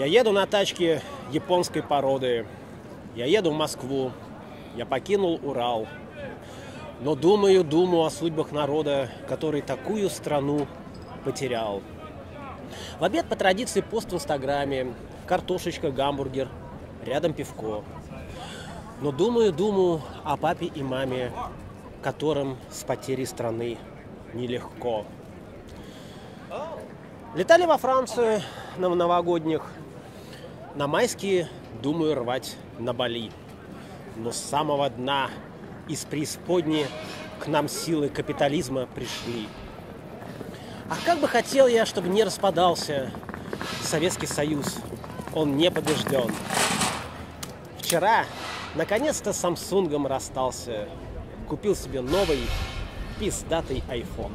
Я еду на тачке японской породы. Я еду в Москву. Я покинул Урал. Но думаю, думаю о судьбах народа, который такую страну потерял. В обед по традиции пост в Инстаграме. Картошечка, гамбургер, рядом пивко. Но думаю, думаю о папе и маме, которым с потерей страны нелегко. Летали во Францию на новогодних. На майские думаю рвать на Бали. Но с самого дна из преисподней к нам силы капитализма пришли. А как бы хотел я, чтобы не распадался Советский Союз. Он не побежден. Вчера наконец-то с Самсунгом расстался. Купил себе новый пиздатый iPhone.